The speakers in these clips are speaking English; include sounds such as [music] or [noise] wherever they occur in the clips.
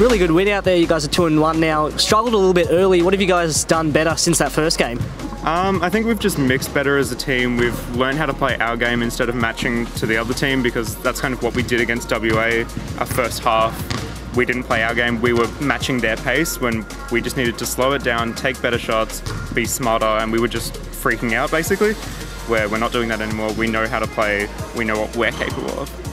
really good win out there. You guys are two and one now. Struggled a little bit early. What have you guys done better since that first game? Um, I think we've just mixed better as a team. We've learned how to play our game instead of matching to the other team because that's kind of what we did against WA. Our first half, we didn't play our game. We were matching their pace when we just needed to slow it down, take better shots, be smarter, and we were just freaking out basically. Where we're not doing that anymore. We know how to play. We know what we're capable of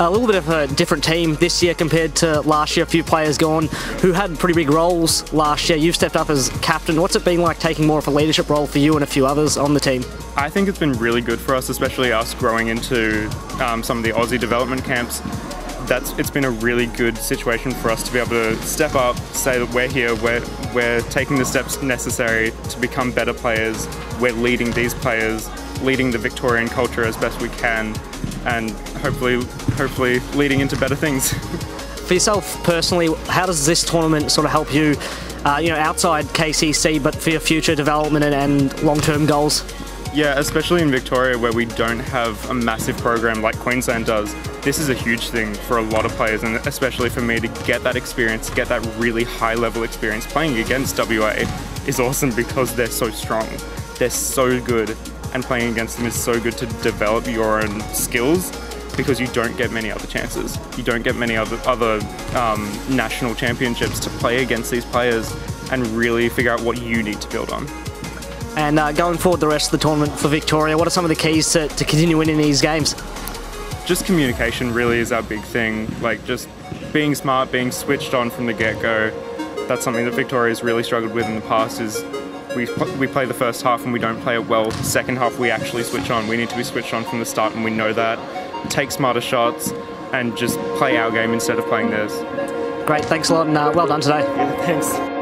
a little bit of a different team this year compared to last year. A few players gone who had pretty big roles last year. You've stepped up as captain. What's it been like taking more of a leadership role for you and a few others on the team? I think it's been really good for us, especially us growing into um, some of the Aussie development camps. That's it's been a really good situation for us to be able to step up, say that we're here, we're we're taking the steps necessary to become better players. We're leading these players, leading the Victorian culture as best we can, and hopefully, hopefully leading into better things. [laughs] For yourself personally, how does this tournament sort of help you, uh, you know, outside KCC, but for your future development and, and long-term goals? Yeah, especially in Victoria where we don't have a massive program like Queensland does. This is a huge thing for a lot of players and especially for me to get that experience, get that really high level experience playing against WA is awesome because they're so strong. They're so good and playing against them is so good to develop your own skills because you don't get many other chances. You don't get many other other um, national championships to play against these players and really figure out what you need to build on. And uh, going forward the rest of the tournament for Victoria, what are some of the keys to, to continue winning these games? Just communication really is our big thing. Like just being smart, being switched on from the get-go. That's something that Victoria's really struggled with in the past is we, we play the first half and we don't play it well. Second half, we actually switch on. We need to be switched on from the start, and we know that. Take smarter shots and just play our game instead of playing theirs. Great, thanks a lot, and uh, well done today. Yeah, thanks.